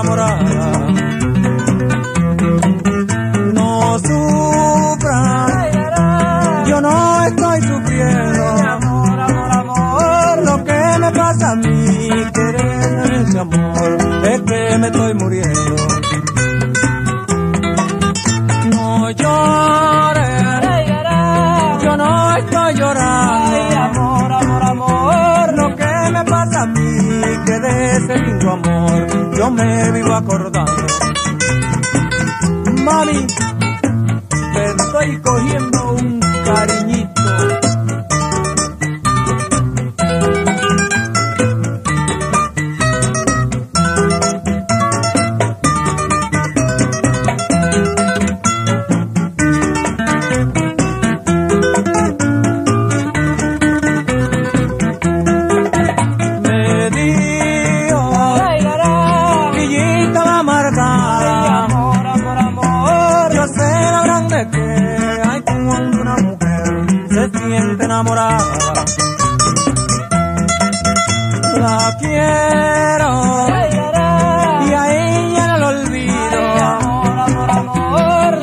enamorada. mata a mí que de ese lindo amor yo me vivo acordando. Mami, te estoy cogiendo un cariño. ferviente enamorada. La quiero y a ella no la olvido.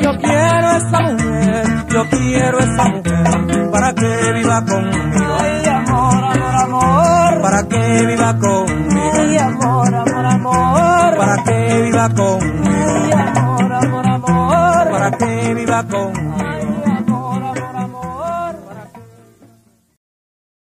Yo quiero esa mujer, yo quiero esa mujer para que viva conmigo. Para que viva conmigo. Para que viva conmigo. Para que viva conmigo.